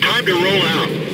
Time to roll out.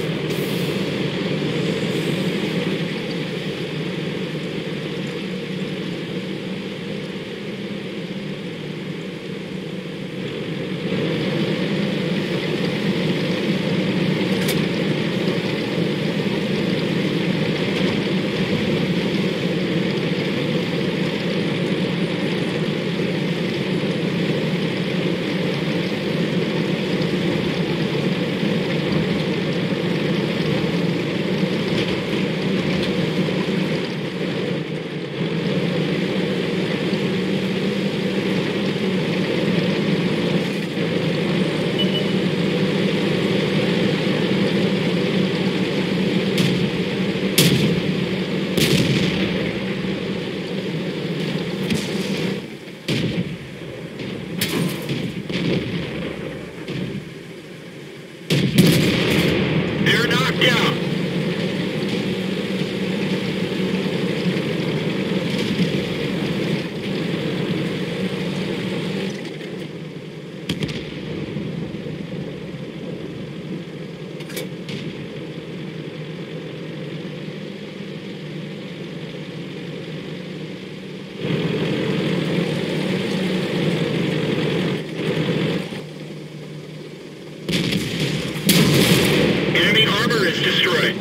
They're knocked out. Enemy armor is destroyed.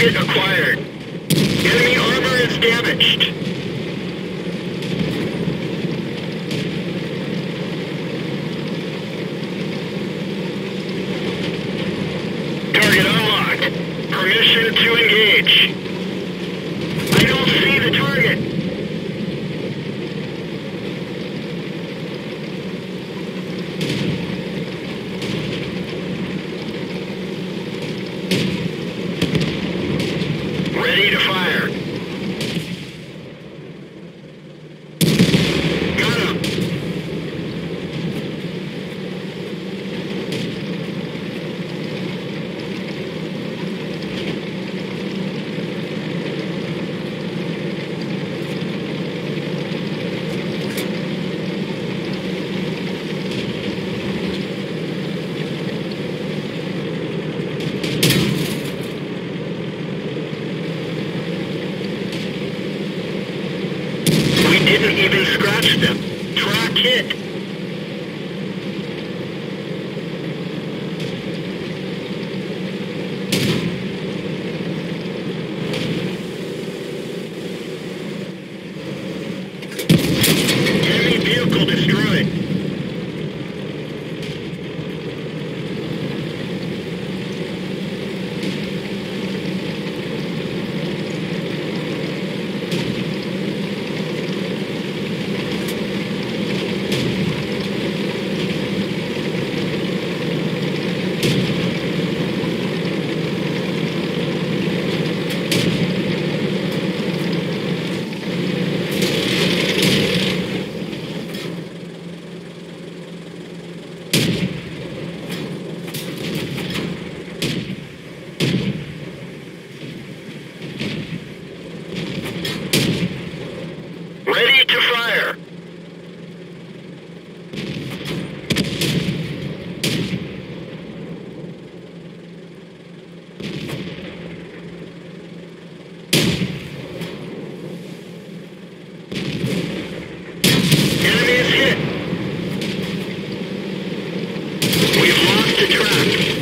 Target acquired. Enemy armor is damaged. Target unlocked. Permission to engage. I don't see the target. Them. Track hit. We have lost the track.